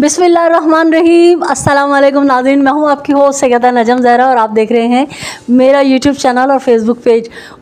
रहीम अस्सलाम वालेकुम नाज़रीन, मैं हूँ आपकी होस्ट सैदा नजम ज़हरा और आप देख रहे हैं मेरा यूट्यूब चैनल और फेसबुक पेज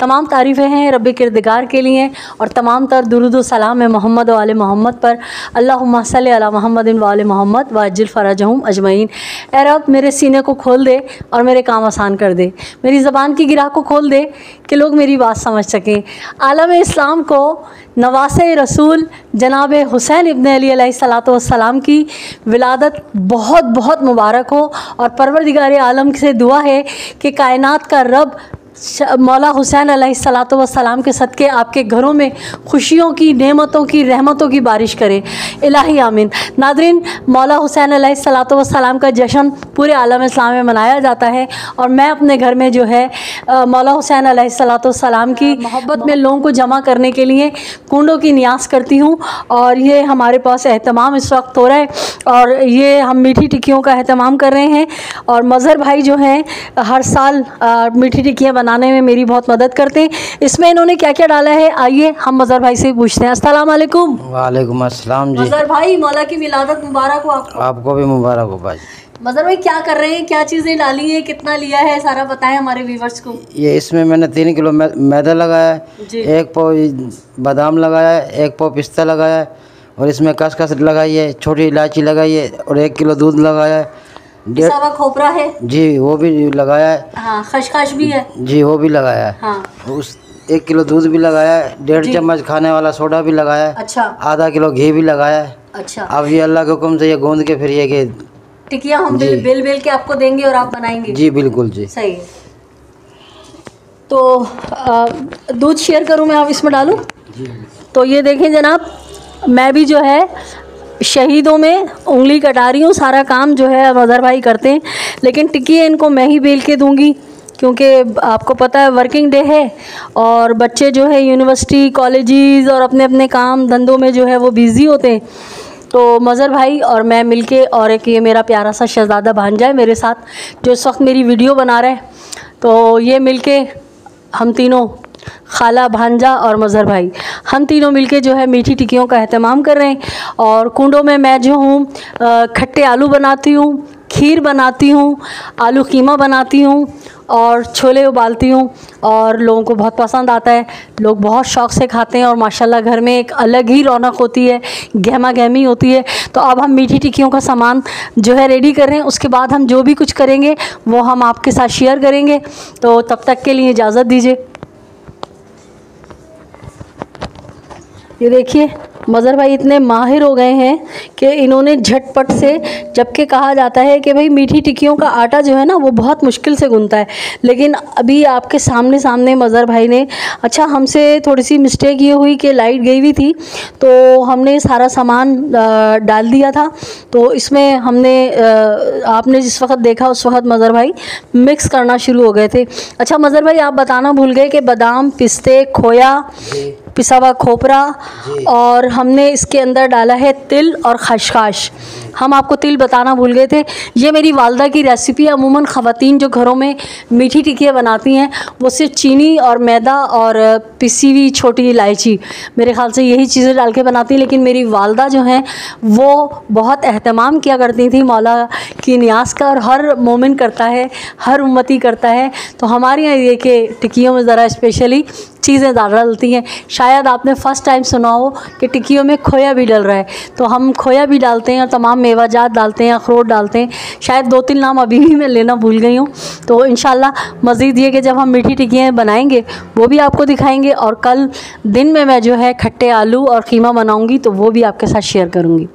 तमाम तारीफ़ें हैं रब किरदगार के लिए और तमाम तर दुरुद सलाम है मोहम्मद वाल मोहम्मद पर। अल्लाह सल महमद वाल मोहम्मद वाजिल फ़राजहम अजमैन ए रब, मेरे सीने को खोल दे और मेरे काम आसान कर दे। मेरी ज़बान की गिराह को खोल दे कि लोग मेरी बात समझ सकें। आलम इस्लाम को नवास रसूल जनाब हुसैन इबन अली सलाम की विलादत बहुत बहुत मुबारक हो। और परवरदिगार आलम से दुआ है कि कायनात का रब मौला हुसैन सलाम के सदक़े आपके घरों में खुशियों की, नेमतों की, रहमतों की बारिश करे। इलाही आमीन। नादरीन, मौला हुसैन सलाम का जश्न पूरे आलम इस्लाम में मनाया जाता है। और मैं अपने घर में जो है मौला हुसैन सलाम की मोहब्बत में लोगों को जमा करने के लिए कुंडों की न्यास करती हूँ और ये हमारे पास अहतमाम इस वक्त हो रहा है और ये हम मीठी टिक्कियों का अहतमाम कर रहे हैं और मज़हर भाई जो हैं हर साल मीठी टिक्कियाँ बनाने में मेरी बहुत मदद करते हैं। इसमें इन्होंने क्या क्या डाला है? आइए हम मज़हर भाई से पूछते हैं। अस्सलाम वालेकुम। वालेकुम अस्सलाम जी। मज़हर भाई मौला की विलादत मुबारक हो आपको। आपको भी मुबारक हो भाई। मज़हर भाई क्या कर रहे हैं? क्या चीज़ें डाली हैं? कितना लिया है? सारा बताएँ हमारे व्यूवर्स को। ये इसमें मैंने तीन किलो मैदा लगाया है एक पौ बादाम लगाया है एक पौ पिस्ता लगाया है और इसमें कस लगाई है छोटी इलायची लगाई है और एक किलो दूध लगाया है। पिसा खोपरा है? जी वो भी लगाया है। हाँ खशखश भी है? जी वो भी लगाया है। हाँ। उस एक किलो दूध भी लगाया है डेढ़ चम्मच खाने वाला सोडा भी लगाया है। अच्छा। आधा किलो घी भी लगाया है। अच्छा। अब ये अल्लाह के हुक्म से ये गूंद के फिर ये के टिकिया हम बिल बिल बिल के आपको देंगे और आप बनाएँगे। जी बिल्कुल जी। सही है। तो दूध शेयर करूँ मैं आप इसमें डालूँ? तो ये देखें जनाब मैं भी जो है शहीदों में उंगली कटा रही हूँ सारा काम जो है मज़र भाई करते हैं। लेकिन टिक्की इनको मैं ही बेल के दूँगी क्योंकि आपको पता है वर्किंग डे है और बच्चे जो है यूनिवर्सिटी कॉलेजेस और अपने अपने काम धंधों में जो है वो बिज़ी होते हैं। तो मज़र भाई और मैं मिलके और एक ये मेरा प्यारा सा शहज़ादा भांजा है मेरे साथ, जो इस वक्त मेरी वीडियो बना रहा है। तो ये मिलके हम तीनों, खाला भांजा और मज़हर भाई, हम तीनों मिलके जो है मीठी टिक्कियों का अहतमाम कर रहे हैं और कुंडों में मैं जो हूँ खट्टे आलू बनाती हूँ, खीर बनाती हूँ, आलू कीमा बनाती हूँ और छोले उबालती हूँ और लोगों को बहुत पसंद आता है। लोग बहुत शौक़ से खाते हैं और माशाल्लाह घर में एक अलग ही रौनक होती है गहमा गहमी होती है। तो अब हम मीठी टिक्कियों का सामान जो है रेडी कर रहे हैं। उसके बाद हम जो भी कुछ करेंगे, वो हम आपके साथ शेयर करेंगे। तो तब तक के लिए इजाज़त दीजिए। ये देखिए मज़र भाई इतने माहिर हो गए हैं कि इन्होंने झटपट से, जबकि कहा जाता है कि भाई मीठी टिक्कियों का आटा जो है ना, वो बहुत मुश्किल से गूंथता है। लेकिन अभी आपके सामने सामने मज़र भाई ने अच्छा हमसे थोड़ी सी मिस्टेक ये हुई कि लाइट गई हुई थी तो हमने सारा सामान डाल दिया था। तो इसमें हमने आपने जिस वक्त देखा, उस वक्त मज़र भाई मिक्स करना शुरू हो गए थे। अच्छा मज़र भाई, आप बताना भूल गए कि बादाम, पिस्ते, खोया पिसा हुआ खोपरा और हमने इसके अंदर डाला है तिल और खशखाश। हम आपको तिल बताना भूल गए थे। ये मेरी वालदा की रेसिपी है। अमूमन ख़वातीन जो घरों में मीठी टिक्कियाँ बनाती हैं वो सिर्फ़ चीनी और मैदा और पिसी हुई छोटी इलायची। मेरे ख्याल से यही चीज़ें डाल के बनाती हैं लेकिन मेरी वालदा जो हैं वो बहुत अहतमाम किया करती थी मौला की न्यास का और हर मोमिन करता है हर उम्मती करता है। तो हमारे यहाँ ये कि टिक्कियों में ज़रा स्पेशली चीज़ें डलती हैं। शायद आपने फ़र्स्ट टाइम सुना हो कि टिक्कियों में खोया भी डल रहा है। तो हम खोया भी डालते हैं और तमाम मेवाजात डालते हैं, अखरोट डालते हैं। शायद दो तीन नाम अभी भी मैं लेना भूल गई हूँ। तो इन मज़ीद ये कि जब हम मीठी टिक्कियाँ बनाएँगे, वो भी आपको दिखाएँगे और कल दिन में मैं जो है खट्टे आलू और कीमा बनाऊँगी तो वो भी आपके साथ शेयर करूँगी।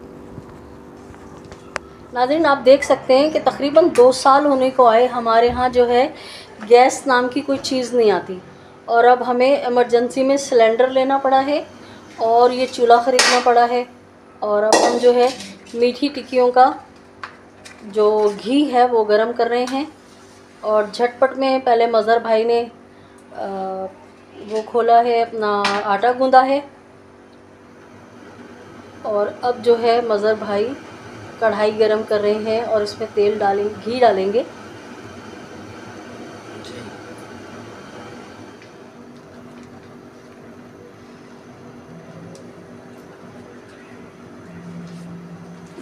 नाजरीन, आप देख सकते हैं कि तकरीबन दो साल होने को आए, हमारे यहाँ जो है गैस नाम की कोई चीज़ नहीं आती। और अब हमें इमरजेंसी में सिलेंडर लेना पड़ा है और ये चूल्हा ख़रीदना पड़ा है। और अब हम जो है मीठी टिक्कियों का जो घी है वो गरम कर रहे हैं और झटपट में पहले मज़र भाई ने वो खोला है, अपना आटा गूंदा है। और अब जो है मज़र भाई कढ़ाई गरम कर रहे हैं और इसमें तेल डालें, घी डालेंगे।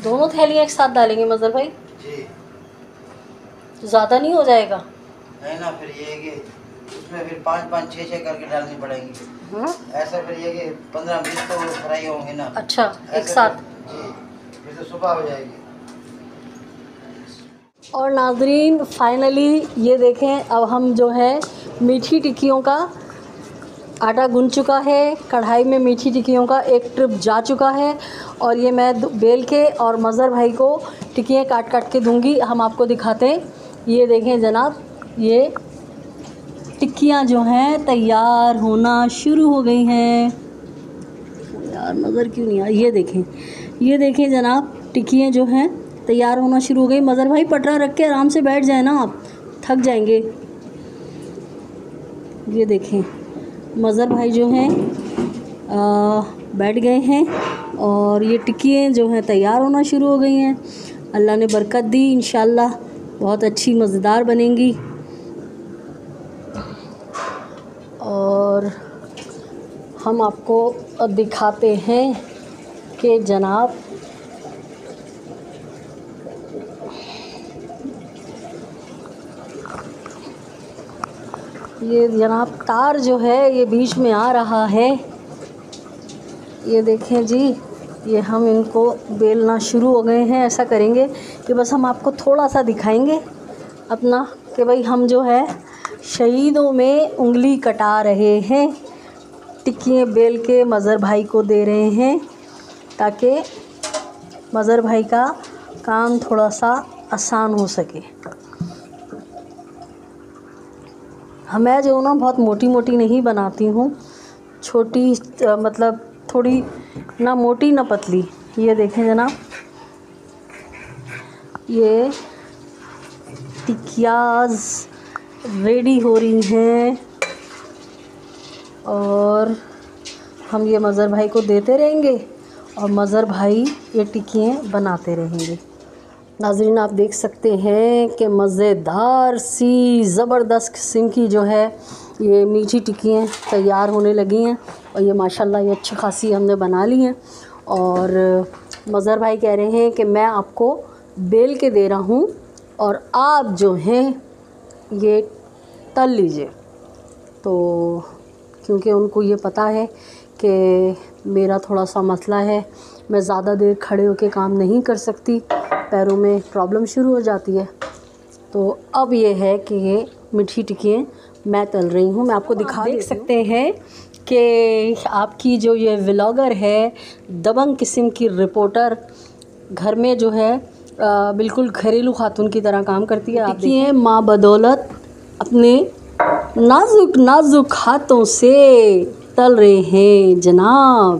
दोनों थैलियाँ एक साथ डालेंगे मज़र भाई। जी। तो ज़्यादा नहीं हो जाएगा? है ना फिर ये कि उसमें फिर पाँच पाँच छः छः करके डालनी पड़ेंगी। हाँ। ऐसा फिर ये कि पंद्रह बीस तो फ्राई होंगे ना। अच्छा एक साथ। जी फिर तो सुबह हो जाएगी। और नाजरीन फाइनली ये देखें अब हम जो है मीठी टिक्कियों का आटा गूंद चुका है, कढ़ाई में मीठी टिक्कियों का एक ट्रिप जा चुका है और ये मैं बेल के और मज़र भाई को टिक्कियाँ काट काट के दूँगी। हम आपको दिखाते हैं। ये देखें जनाब, ये टिक्कियाँ जो हैं, तैयार होना शुरू हो गई हैं। यार नज़र क्यों नहीं आ ये देखें ये देखें जनाब, टिक्कियाँ जो हैं, तैयार होना शुरू हो गई। मज़र भाई, पटरा रख के आराम से बैठ जाए ना आप, थक जाएँगे। ये देखें मज़र भाई जो हैं बैठ गए हैं और ये टिक्कियाँ जो हैं तैयार होना शुरू हो गई हैं। अल्लाह ने बरकत दी इन बहुत अच्छी मज़ेदार बनेंगी। और हम आपको दिखाते हैं कि जनाब ये जनाब तार जो है, ये बीच में आ रहा है। ये देखें जी, ये हम इनको बेलना शुरू हो गए हैं, ऐसा करेंगे कि बस हम आपको थोड़ा सा दिखाएँगे अपना कि भाई हम जो है, शहीदों में उंगली कटा रहे हैं, टिक्कियाँ बेल के मज़र भाई को दे रहे हैं, ताकि मज़र भाई का काम थोड़ा सा आसान हो सके हाँ मैं जो हूँ ना, बहुत मोटी मोटी नहीं बनाती हूँ। छोटी मतलब थोड़ी ना मोटी, ना पतली। ये देखें जनाब। ये टिकियाज रेडी हो रही हैं। और हम ये मज़र भाई को देते रहेंगे और मज़र भाई ये टिक्कियाँ बनाते रहेंगे। नाजरीन, आप देख सकते हैं कि मज़ेदार सी ज़बरदस्त किस्म की जो है ये मीठी टिक्कियाँ तैयार होने लगी हैं और ये माशाल्लाह ये अच्छी खासी हमने बना ली हैं। और मज़र भाई कह रहे हैं कि मैं आपको बेल के दे रहा हूँ और आप जो हैं ये तल लीजिए। तो क्योंकि उनको ये पता है कि मेरा थोड़ा सा मसला है, मैं ज़्यादा देर खड़े होकर काम नहीं कर सकती। पैरों में प्रॉब्लम शुरू हो जाती है। तो अब ये है कि ये मीठी टिक्कियाँ मैं तल रही हूँ। मैं आपको दिखा देख सकते हैं कि आपकी जो ये व्लॉगर है दबंग किस्म की रिपोर्टर घर में जो है आ, बिल्कुल घरेलू खातून की तरह काम करती है। आप देखिए। माँ बदौलत अपने नाजुक नाजुक हाथों से तल रहे हैं जनाब।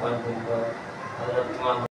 warahmatullahi wabarakatuh